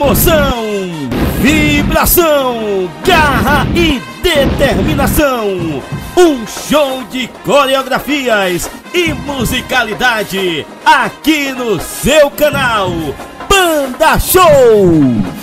Emoção, vibração, garra e determinação. Um show de coreografias e musicalidade aqui no seu canal Banda Show.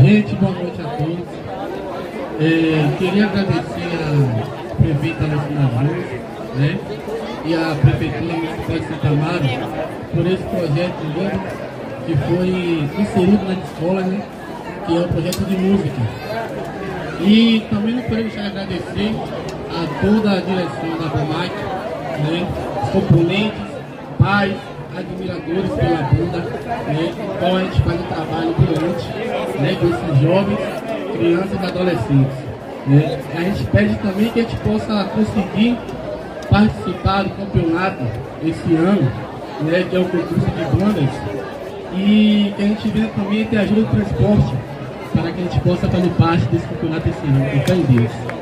Gente, boa noite a todos. É, queria agradecer a prefeita Alessandra Júnior né, e a Prefeitura Municipal de Santa Mara por esse projeto né, que foi inserido na escola, né, que é o projeto de música. E também não podemos deixar de agradecer a toda a direção da BOMAC, né, os componentes, pais, admiradores pela banda, né, qual a gente faz um trabalho brilhante né, com esses jovens, crianças e adolescentes. Né. A gente pede também que a gente possa conseguir participar do campeonato esse ano, né, que é o concurso de bandas, e que a gente venha também ter ajuda do transporte para que a gente possa fazer parte desse campeonato esse ano. Fé em Deus.